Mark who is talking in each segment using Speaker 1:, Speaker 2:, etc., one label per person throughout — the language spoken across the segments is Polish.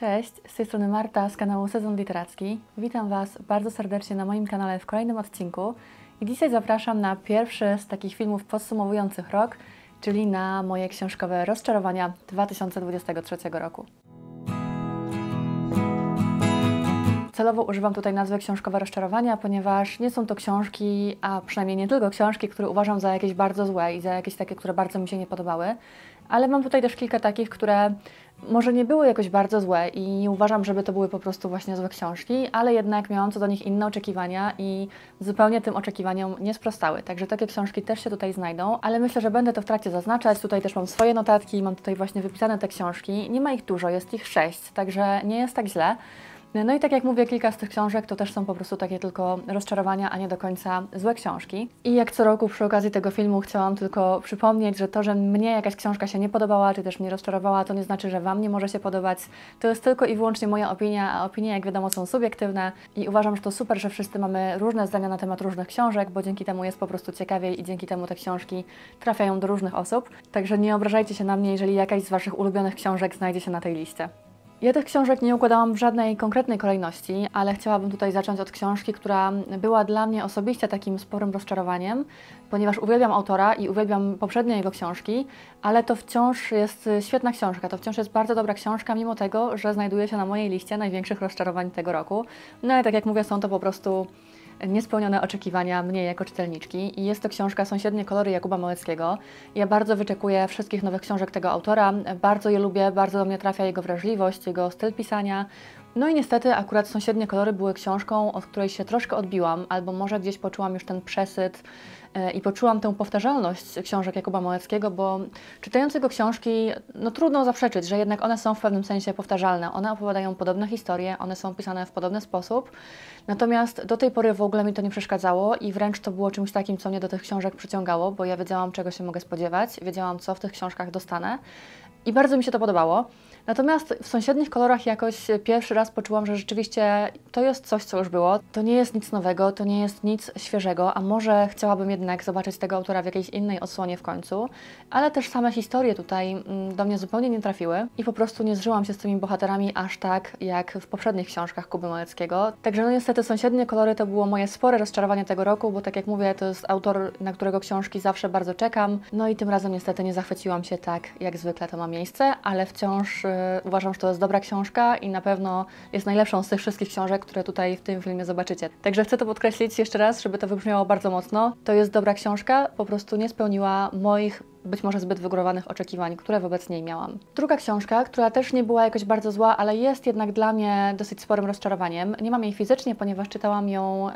Speaker 1: Cześć, z tej strony Marta z kanału Sezon Literacki. Witam Was bardzo serdecznie na moim kanale w kolejnym odcinku. I dzisiaj zapraszam na pierwszy z takich filmów podsumowujących rok, czyli na moje książkowe rozczarowania 2023 roku. Celowo używam tutaj nazwy książkowe rozczarowania, ponieważ nie są to książki, a przynajmniej nie tylko książki, które uważam za jakieś bardzo złe i za jakieś takie, które bardzo mi się nie podobały, ale mam tutaj też kilka takich, które może nie były jakoś bardzo złe i nie uważam, żeby to były po prostu właśnie złe książki, ale jednak miałam co do nich inne oczekiwania i zupełnie tym oczekiwaniom nie sprostały. Także takie książki też się tutaj znajdą, ale myślę, że będę to w trakcie zaznaczać. Tutaj też mam swoje notatki, mam tutaj właśnie wypisane te książki. Nie ma ich dużo, jest ich sześć, także nie jest tak źle. No i tak jak mówię, kilka z tych książek to też są po prostu takie tylko rozczarowania, a nie do końca złe książki. I jak co roku przy okazji tego filmu chciałam tylko przypomnieć, że to, że mnie jakaś książka się nie podobała, czy też mnie rozczarowała, to nie znaczy, że Wam nie może się podobać. To jest tylko i wyłącznie moja opinia, a opinie, jak wiadomo, są subiektywne i uważam, że to super, że wszyscy mamy różne zdania na temat różnych książek, bo dzięki temu jest po prostu ciekawiej i dzięki temu te książki trafiają do różnych osób. Także nie obrażajcie się na mnie, jeżeli jakaś z Waszych ulubionych książek znajdzie się na tej liście. Ja tych książek nie układałam w żadnej konkretnej kolejności, ale chciałabym tutaj zacząć od książki, która była dla mnie osobiście takim sporym rozczarowaniem, ponieważ uwielbiam autora i uwielbiam poprzednie jego książki, ale to wciąż jest świetna książka, to wciąż jest bardzo dobra książka, mimo tego, że znajduje się na mojej liście największych rozczarowań tego roku. No i tak jak mówię, są to po prostu niespełnione oczekiwania mnie jako czytelniczki i jest to książka Sąsiednie kolory Jakuba Małeckiego. Ja bardzo wyczekuję wszystkich nowych książek tego autora, bardzo je lubię, bardzo do mnie trafia jego wrażliwość, jego styl pisania. No i niestety akurat Sąsiednie kolory były książką, od której się troszkę odbiłam, albo może gdzieś poczułam już ten przesyt i poczułam tę powtarzalność książek Jakuba Małeckiego, bo czytając jego książki, no trudno zaprzeczyć, że jednak one są w pewnym sensie powtarzalne. One opowiadają podobne historie, one są pisane w podobny sposób. Natomiast do tej pory w ogóle mi to nie przeszkadzało i wręcz to było czymś takim, co mnie do tych książek przyciągało, bo ja wiedziałam, czego się mogę spodziewać, wiedziałam, co w tych książkach dostanę i bardzo mi się to podobało. Natomiast w sąsiednich kolorach jakoś pierwszy raz poczułam, że rzeczywiście to jest coś, co już było. To nie jest nic nowego, to nie jest nic świeżego, a może chciałabym jednak zobaczyć tego autora w jakiejś innej odsłonie w końcu. Ale też same historie tutaj mm, do mnie zupełnie nie trafiły i po prostu nie zżyłam się z tymi bohaterami aż tak, jak w poprzednich książkach Kuby Maleckiego. Także no niestety sąsiednie kolory to było moje spore rozczarowanie tego roku, bo tak jak mówię, to jest autor, na którego książki zawsze bardzo czekam. No i tym razem niestety nie zachwyciłam się tak, jak zwykle to ma miejsce, ale wciąż Y, uważam, że to jest dobra książka i na pewno jest najlepszą z tych wszystkich książek, które tutaj w tym filmie zobaczycie. Także chcę to podkreślić jeszcze raz, żeby to wybrzmiało bardzo mocno. To jest dobra książka, po prostu nie spełniła moich być może zbyt wygórowanych oczekiwań, które wobec niej miałam. Druga książka, która też nie była jakoś bardzo zła, ale jest jednak dla mnie dosyć sporym rozczarowaniem. Nie mam jej fizycznie, ponieważ czytałam ją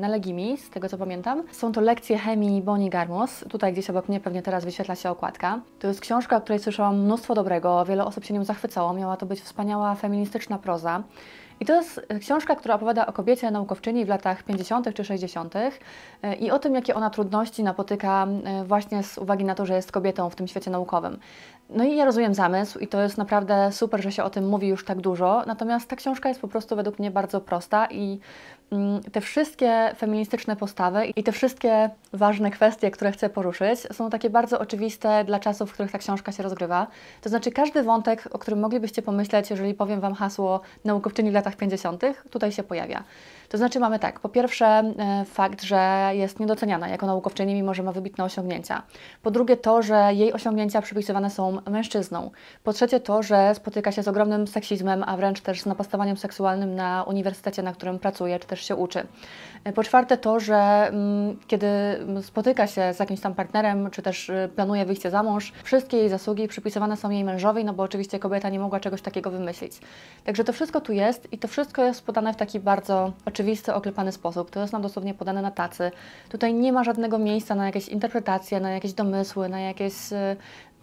Speaker 1: na Legimi, z tego co pamiętam. Są to lekcje chemii Boni Garmus. Tutaj gdzieś obok mnie pewnie teraz wyświetla się okładka. To jest książka, o której słyszałam mnóstwo dobrego, wiele osób się nią zachwycało. Miała to być wspaniała feministyczna proza. I to jest książka, która opowiada o kobiecie naukowczyni w latach 50. czy 60. E, i o tym, jakie ona trudności napotyka e, właśnie z uwagi na to, że jest kobietą w tym świecie naukowym. No i ja rozumiem zamysł i to jest naprawdę super, że się o tym mówi już tak dużo, natomiast ta książka jest po prostu według mnie bardzo prosta i te wszystkie feministyczne postawy i te wszystkie ważne kwestie, które chcę poruszyć, są takie bardzo oczywiste dla czasów, w których ta książka się rozgrywa. To znaczy każdy wątek, o którym moglibyście pomyśleć, jeżeli powiem Wam hasło naukowczyni w latach 50., tutaj się pojawia. To znaczy mamy tak, po pierwsze e, fakt, że jest niedoceniana jako naukowczyni, mimo że ma wybitne osiągnięcia. Po drugie to, że jej osiągnięcia przypisywane są mężczyzną. Po trzecie to, że spotyka się z ogromnym seksizmem, a wręcz też z napastowaniem seksualnym na uniwersytecie, na którym pracuje, czy też się uczy. E, po czwarte to, że mm, kiedy spotyka się z jakimś tam partnerem, czy też y, planuje wyjście za mąż, wszystkie jej zasługi przypisywane są jej mężowi, no bo oczywiście kobieta nie mogła czegoś takiego wymyślić. Także to wszystko tu jest i to wszystko jest podane w taki bardzo oczywisty, oklepany sposób. To jest nam dosłownie podane na tacy. Tutaj nie ma żadnego miejsca na jakieś interpretacje, na jakieś domysły, na jakieś y,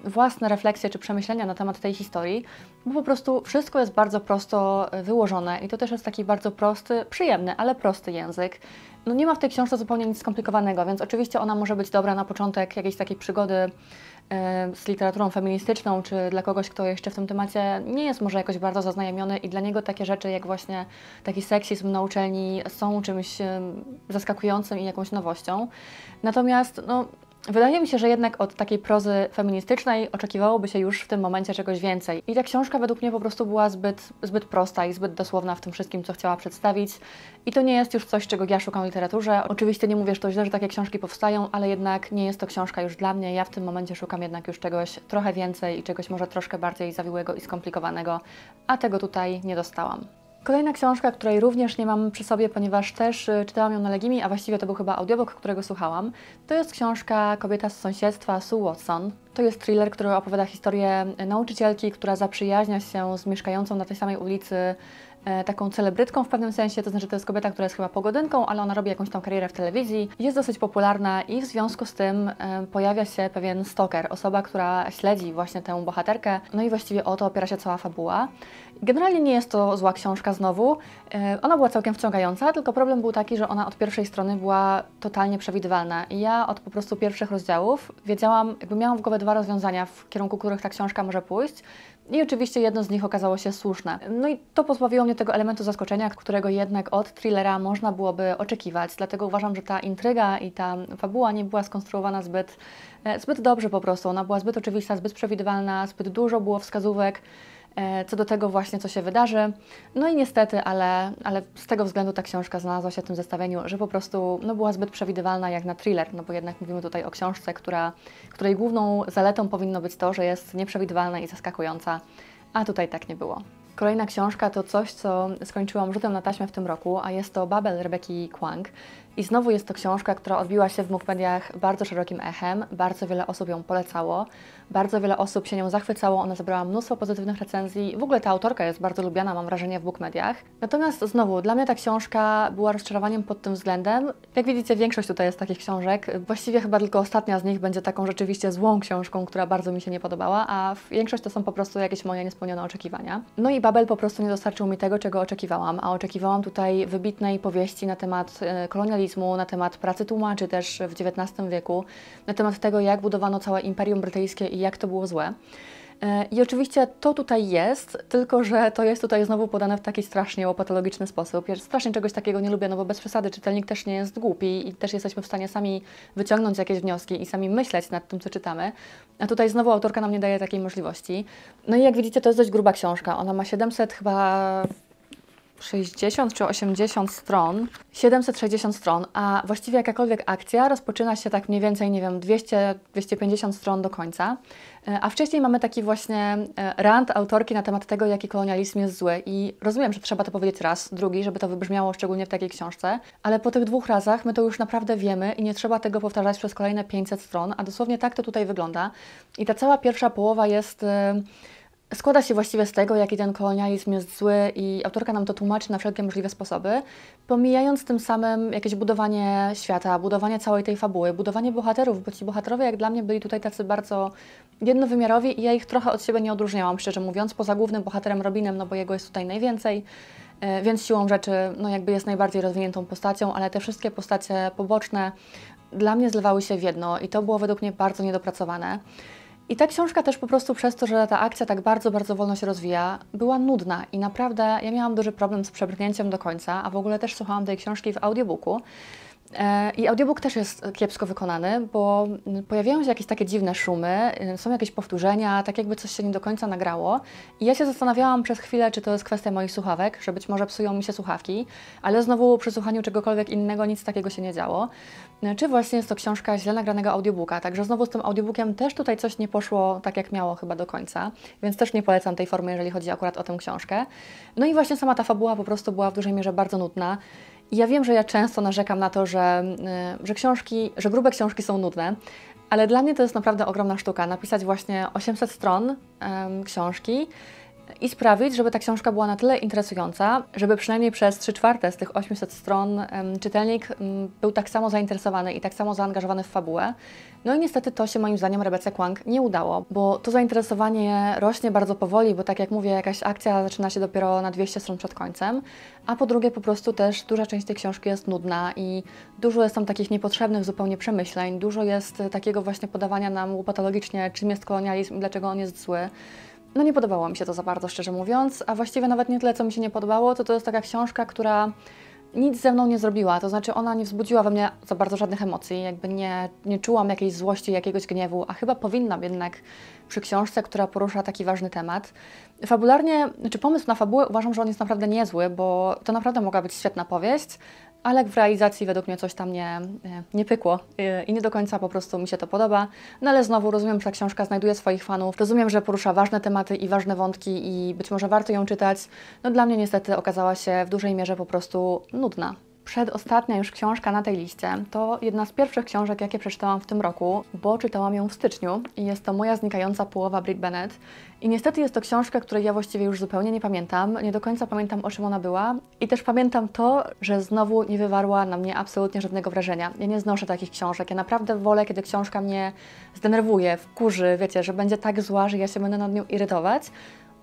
Speaker 1: własne refleksje czy przemyślenia na temat tej historii, bo po prostu wszystko jest bardzo prosto y, wyłożone i to też jest taki bardzo prosty, przyjemny, ale prosty język. No nie ma w tej książce zupełnie nic skomplikowanego, więc oczywiście ona może być dobra na początek jakiejś takiej przygody z literaturą feministyczną, czy dla kogoś, kto jeszcze w tym temacie nie jest może jakoś bardzo zaznajomiony i dla niego takie rzeczy jak właśnie taki seksizm na uczelni są czymś zaskakującym i jakąś nowością. Natomiast no, Wydaje mi się, że jednak od takiej prozy feministycznej oczekiwałoby się już w tym momencie czegoś więcej. I ta książka według mnie po prostu była zbyt, zbyt prosta i zbyt dosłowna w tym wszystkim, co chciała przedstawić. I to nie jest już coś, czego ja szukam w literaturze. Oczywiście nie mówię, że to źle, że takie książki powstają, ale jednak nie jest to książka już dla mnie. Ja w tym momencie szukam jednak już czegoś trochę więcej i czegoś może troszkę bardziej zawiłego i skomplikowanego, a tego tutaj nie dostałam. Kolejna książka, której również nie mam przy sobie, ponieważ też y, czytałam ją na Legimi, a właściwie to był chyba audiobook, którego słuchałam, to jest książka Kobieta z sąsiedztwa Sue Watson. To jest thriller, który opowiada historię nauczycielki, która zaprzyjaźnia się z mieszkającą na tej samej ulicy taką celebrytką w pewnym sensie, to znaczy to jest kobieta, która jest chyba pogodynką, ale ona robi jakąś tam karierę w telewizji, jest dosyć popularna i w związku z tym e, pojawia się pewien stalker, osoba, która śledzi właśnie tę bohaterkę, no i właściwie o to opiera się cała fabuła. Generalnie nie jest to zła książka znowu, e, ona była całkiem wciągająca, tylko problem był taki, że ona od pierwszej strony była totalnie przewidywalna i ja od po prostu pierwszych rozdziałów wiedziałam, jakby miałam w głowie dwa rozwiązania, w kierunku których ta książka może pójść, i oczywiście jedno z nich okazało się słuszne. No i to pozbawiło mnie tego elementu zaskoczenia, którego jednak od thrillera można byłoby oczekiwać. Dlatego uważam, że ta intryga i ta fabuła nie była skonstruowana zbyt, e, zbyt dobrze po prostu. Ona była zbyt oczywista, zbyt przewidywalna, zbyt dużo było wskazówek. E, co do tego właśnie, co się wydarzy. No i niestety, ale, ale z tego względu ta książka znalazła się w tym zestawieniu, że po prostu no, była zbyt przewidywalna jak na thriller, no bo jednak mówimy tutaj o książce, która, której główną zaletą powinno być to, że jest nieprzewidywalna i zaskakująca, a tutaj tak nie było. Kolejna książka to coś, co skończyłam rzutem na taśmę w tym roku, a jest to Babel Rebeki Kwang. I znowu jest to książka, która odbiła się w MOOC Mediach bardzo szerokim echem, bardzo wiele osób ją polecało. Bardzo wiele osób się nią zachwycało, ona zebrała mnóstwo pozytywnych recenzji. W ogóle ta autorka jest bardzo lubiana, mam wrażenie, w bookmediach. Natomiast znowu, dla mnie ta książka była rozczarowaniem pod tym względem. Jak widzicie, większość tutaj jest takich książek. Właściwie chyba tylko ostatnia z nich będzie taką rzeczywiście złą książką, która bardzo mi się nie podobała, a większość to są po prostu jakieś moje niespełnione oczekiwania. No i Babel po prostu nie dostarczył mi tego, czego oczekiwałam, a oczekiwałam tutaj wybitnej powieści na temat e, na temat pracy tłumaczy też w XIX wieku, na temat tego, jak budowano całe Imperium Brytyjskie i jak to było złe. E, I oczywiście to tutaj jest, tylko że to jest tutaj znowu podane w taki strasznie łopatologiczny sposób. Ja strasznie czegoś takiego nie lubię, no bo bez przesady czytelnik też nie jest głupi i też jesteśmy w stanie sami wyciągnąć jakieś wnioski i sami myśleć nad tym, co czytamy. A tutaj znowu autorka nam nie daje takiej możliwości. No i jak widzicie, to jest dość gruba książka. Ona ma 700 chyba 60 czy 80 stron, 760 stron, a właściwie jakakolwiek akcja rozpoczyna się tak mniej więcej, nie wiem, 200-250 stron do końca. E, a wcześniej mamy taki właśnie e, rant autorki na temat tego, jaki kolonializm jest zły. I rozumiem, że trzeba to powiedzieć raz, drugi, żeby to wybrzmiało szczególnie w takiej książce, ale po tych dwóch razach my to już naprawdę wiemy i nie trzeba tego powtarzać przez kolejne 500 stron, a dosłownie tak to tutaj wygląda. I ta cała pierwsza połowa jest. Składa się właściwie z tego, jaki ten kolonializm jest zły i autorka nam to tłumaczy na wszelkie możliwe sposoby, pomijając tym samym jakieś budowanie świata, budowanie całej tej fabuły, budowanie bohaterów, bo ci bohaterowie jak dla mnie byli tutaj tacy bardzo jednowymiarowi i ja ich trochę od siebie nie odróżniałam, szczerze mówiąc, poza głównym bohaterem Robinem, no bo jego jest tutaj najwięcej, e, więc siłą rzeczy no jakby jest najbardziej rozwiniętą postacią, ale te wszystkie postacie poboczne dla mnie zlewały się w jedno i to było według mnie bardzo niedopracowane. I ta książka też po prostu przez to, że ta akcja tak bardzo, bardzo wolno się rozwija, była nudna i naprawdę ja miałam duży problem z przebrnięciem do końca, a w ogóle też słuchałam tej książki w audiobooku. E, I audiobook też jest kiepsko wykonany, bo pojawiają się jakieś takie dziwne szumy, y, są jakieś powtórzenia, tak jakby coś się nie do końca nagrało. I ja się zastanawiałam przez chwilę, czy to jest kwestia moich słuchawek, że być może psują mi się słuchawki, ale znowu przy słuchaniu czegokolwiek innego nic takiego się nie działo. E, czy właśnie jest to książka źle nagranego audiobooka, także znowu z tym audiobookiem też tutaj coś nie poszło tak jak miało chyba do końca, więc też nie polecam tej formy, jeżeli chodzi akurat o tę książkę. No i właśnie sama ta fabuła po prostu była w dużej mierze bardzo nudna. Ja wiem, że ja często narzekam na to, że, y, że książki, że grube książki są nudne, ale dla mnie to jest naprawdę ogromna sztuka napisać właśnie 800 stron um, książki i sprawić, żeby ta książka była na tyle interesująca, żeby przynajmniej przez 3 czwarte z tych 800 stron um, czytelnik um, był tak samo zainteresowany i tak samo zaangażowany w fabułę. No i niestety to się moim zdaniem Rebece Kwang nie udało, bo to zainteresowanie rośnie bardzo powoli, bo tak jak mówię, jakaś akcja zaczyna się dopiero na 200 stron przed końcem, a po drugie po prostu też duża część tej książki jest nudna i dużo jest tam takich niepotrzebnych zupełnie przemyśleń, dużo jest takiego właśnie podawania nam patologicznie, czym jest kolonializm i dlaczego on jest zły. No nie podobało mi się to za bardzo, szczerze mówiąc, a właściwie nawet nie tyle, co mi się nie podobało, to to jest taka książka, która nic ze mną nie zrobiła, to znaczy ona nie wzbudziła we mnie za bardzo żadnych emocji, jakby nie, nie czułam jakiejś złości, jakiegoś gniewu, a chyba powinnam jednak przy książce, która porusza taki ważny temat. Fabularnie, czy pomysł na fabułę uważam, że on jest naprawdę niezły, bo to naprawdę mogła być świetna powieść, ale w realizacji według mnie coś tam nie, nie pykło i nie do końca po prostu mi się to podoba. No ale znowu rozumiem, że ta książka znajduje swoich fanów, rozumiem, że porusza ważne tematy i ważne wątki i być może warto ją czytać. No dla mnie niestety okazała się w dużej mierze po prostu nudna przedostatnia już książka na tej liście. To jedna z pierwszych książek, jakie przeczytałam w tym roku, bo czytałam ją w styczniu i jest to moja znikająca połowa Brit Bennett. I niestety jest to książka, której ja właściwie już zupełnie nie pamiętam, nie do końca pamiętam o czym ona była. I też pamiętam to, że znowu nie wywarła na mnie absolutnie żadnego wrażenia. Ja nie znoszę takich książek, ja naprawdę wolę, kiedy książka mnie zdenerwuje, wkurzy, wiecie, że będzie tak zła, że ja się będę nad nią irytować,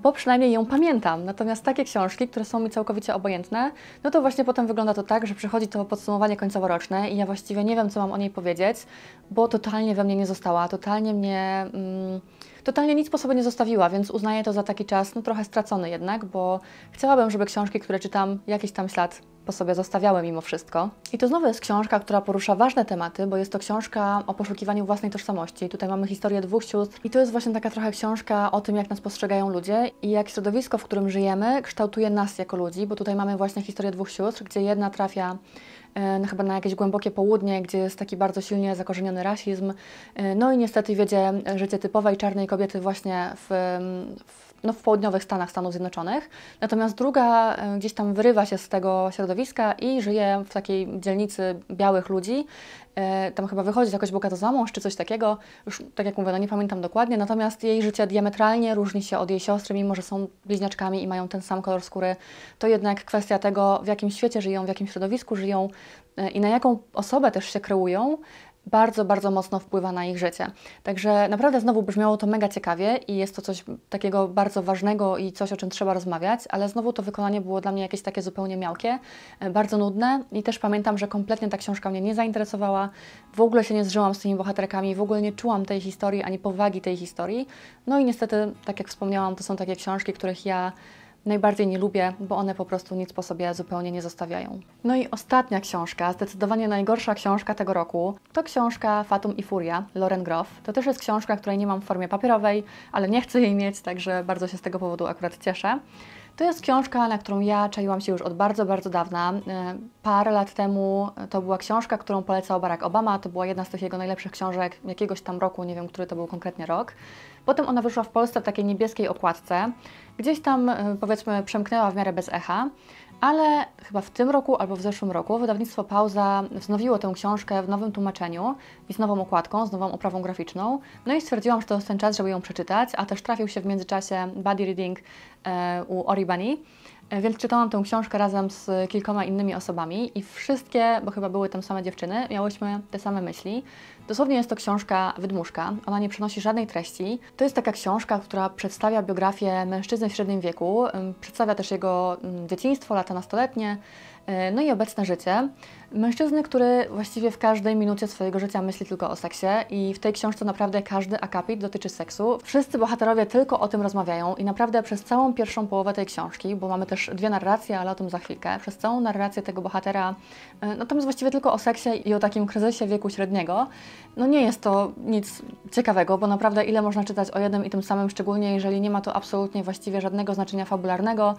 Speaker 1: bo przynajmniej ją pamiętam. Natomiast takie książki, które są mi całkowicie obojętne, no to właśnie potem wygląda to tak, że przychodzi to podsumowanie końcowo-roczne i ja właściwie nie wiem, co mam o niej powiedzieć, bo totalnie we mnie nie została, totalnie mnie... Mm, totalnie nic po sobie nie zostawiła, więc uznaję to za taki czas, no trochę stracony jednak, bo chciałabym, żeby książki, które czytam, jakiś tam ślad po sobie zostawiały mimo wszystko. I to znowu jest książka, która porusza ważne tematy, bo jest to książka o poszukiwaniu własnej tożsamości. Tutaj mamy historię dwóch sióstr i to jest właśnie taka trochę książka o tym, jak nas postrzegają ludzie i jak środowisko, w którym żyjemy, kształtuje nas jako ludzi, bo tutaj mamy właśnie historię dwóch sióstr, gdzie jedna trafia e, no, chyba na jakieś głębokie południe, gdzie jest taki bardzo silnie zakorzeniony rasizm. E, no i niestety wiedzie życie typowej czarnej kobiety właśnie w, w no, w południowych Stanach Stanów Zjednoczonych. Natomiast druga e, gdzieś tam wyrywa się z tego środowiska i żyje w takiej dzielnicy białych ludzi. E, tam chyba wychodzi jakoś bogata za mąż czy coś takiego. Już tak jak mówię, no nie pamiętam dokładnie. Natomiast jej życie diametralnie różni się od jej siostry, mimo że są bliźniaczkami i mają ten sam kolor skóry. To jednak kwestia tego, w jakim świecie żyją, w jakim środowisku żyją e, i na jaką osobę też się kreują, bardzo, bardzo mocno wpływa na ich życie. Także naprawdę znowu brzmiało to mega ciekawie i jest to coś takiego bardzo ważnego i coś, o czym trzeba rozmawiać, ale znowu to wykonanie było dla mnie jakieś takie zupełnie miałkie, e, bardzo nudne i też pamiętam, że kompletnie ta książka mnie nie zainteresowała, w ogóle się nie zżyłam z tymi bohaterkami, w ogóle nie czułam tej historii ani powagi tej historii. No i niestety, tak jak wspomniałam, to są takie książki, których ja najbardziej nie lubię, bo one po prostu nic po sobie zupełnie nie zostawiają. No i ostatnia książka, zdecydowanie najgorsza książka tego roku, to książka Fatum i Furia, Lauren Groff. To też jest książka, której nie mam w formie papierowej, ale nie chcę jej mieć, także bardzo się z tego powodu akurat cieszę. To jest książka, na którą ja czaiłam się już od bardzo, bardzo dawna. E, parę lat temu to była książka, którą polecał Barack Obama. To była jedna z tych jego najlepszych książek jakiegoś tam roku, nie wiem, który to był konkretnie rok. Potem ona wyszła w Polsce w takiej niebieskiej okładce. Gdzieś tam, e, powiedzmy, przemknęła w miarę bez echa. Ale chyba w tym roku albo w zeszłym roku wydawnictwo Pauza wznowiło tę książkę w nowym tłumaczeniu i z nową okładką, z nową oprawą graficzną. No i stwierdziłam, że to jest ten czas, żeby ją przeczytać, a też trafił się w międzyczasie body reading e, u Oribani. E, więc czytałam tę książkę razem z kilkoma innymi osobami i wszystkie, bo chyba były tam same dziewczyny, miałyśmy te same myśli. Dosłownie jest to książka wydmuszka, ona nie przynosi żadnej treści. To jest taka książka, która przedstawia biografię mężczyzny w średnim wieku, przedstawia też jego dzieciństwo, lata nastoletnie, e, no i obecne życie. Mężczyzny, który właściwie w każdej minucie swojego życia myśli tylko o seksie i w tej książce naprawdę każdy akapit dotyczy seksu. Wszyscy bohaterowie tylko o tym rozmawiają i naprawdę przez całą pierwszą połowę tej książki, bo mamy też dwie narracje, ale o tym za chwilkę, przez całą narrację tego bohatera, e, no tam jest właściwie tylko o seksie i o takim kryzysie wieku średniego. No nie jest to nic ciekawego, bo naprawdę ile można czytać o jednym i tym samym, szczególnie jeżeli nie ma to absolutnie właściwie żadnego znaczenia fabularnego.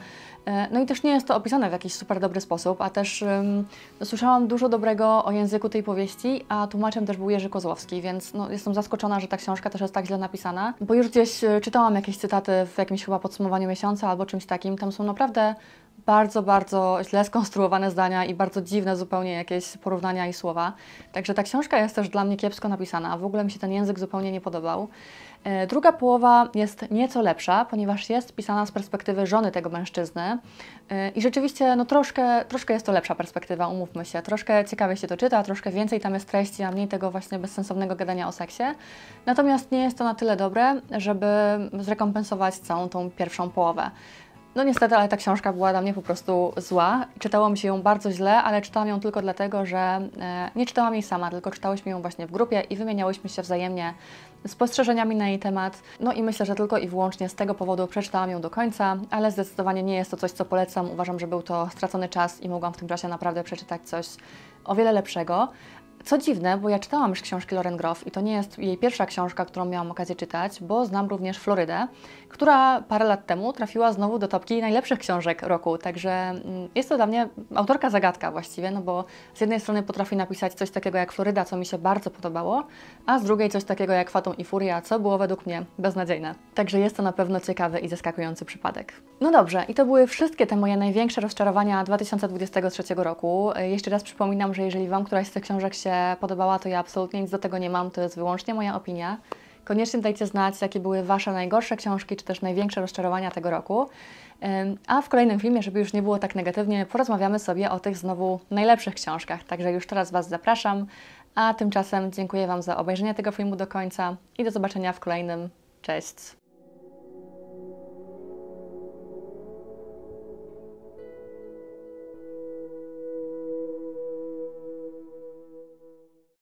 Speaker 1: E, no i też nie jest to opisane w jakiś super dobry sposób, a też um, słyszałam dużo dobrego o języku tej powieści, a tłumaczem też był Jerzy Kozłowski, więc no, jestem zaskoczona, że ta książka też jest tak źle napisana, bo już gdzieś e, czytałam jakieś cytaty w jakimś chyba podsumowaniu miesiąca albo czymś takim, tam są naprawdę bardzo, bardzo źle skonstruowane zdania i bardzo dziwne zupełnie jakieś porównania i słowa. Także ta książka jest też dla mnie kiepsko napisana. W ogóle mi się ten język zupełnie nie podobał. E, druga połowa jest nieco lepsza, ponieważ jest pisana z perspektywy żony tego mężczyzny. E, I rzeczywiście no, troszkę, troszkę jest to lepsza perspektywa, umówmy się. Troszkę ciekawie się to czyta, troszkę więcej tam jest treści, a mniej tego właśnie bezsensownego gadania o seksie. Natomiast nie jest to na tyle dobre, żeby zrekompensować całą tą pierwszą połowę. No niestety, ale ta książka była dla mnie po prostu zła. Czytało mi się ją bardzo źle, ale czytałam ją tylko dlatego, że e, nie czytałam jej sama, tylko czytałyśmy ją właśnie w grupie i wymieniałyśmy się wzajemnie spostrzeżeniami na jej temat. No i myślę, że tylko i wyłącznie z tego powodu przeczytałam ją do końca, ale zdecydowanie nie jest to coś, co polecam. Uważam, że był to stracony czas i mogłam w tym czasie naprawdę przeczytać coś o wiele lepszego. Co dziwne, bo ja czytałam już książki Lauren Groff i to nie jest jej pierwsza książka, którą miałam okazję czytać, bo znam również Florydę, która parę lat temu trafiła znowu do topki najlepszych książek roku. Także mm, jest to dla mnie autorka zagadka właściwie, no bo z jednej strony potrafi napisać coś takiego jak Floryda, co mi się bardzo podobało, a z drugiej coś takiego jak Fatum i Furia, co było według mnie beznadziejne. Także jest to na pewno ciekawy i zaskakujący przypadek. No dobrze, i to były wszystkie te moje największe rozczarowania 2023 roku. Jeszcze raz przypominam, że jeżeli Wam któraś z tych książek podobała, to ja absolutnie nic do tego nie mam, to jest wyłącznie moja opinia. Koniecznie dajcie znać, jakie były Wasze najgorsze książki, czy też największe rozczarowania tego roku. A w kolejnym filmie, żeby już nie było tak negatywnie, porozmawiamy sobie o tych znowu najlepszych książkach. Także już teraz Was zapraszam, a tymczasem dziękuję Wam za obejrzenie tego filmu do końca i do zobaczenia w kolejnym. Cześć!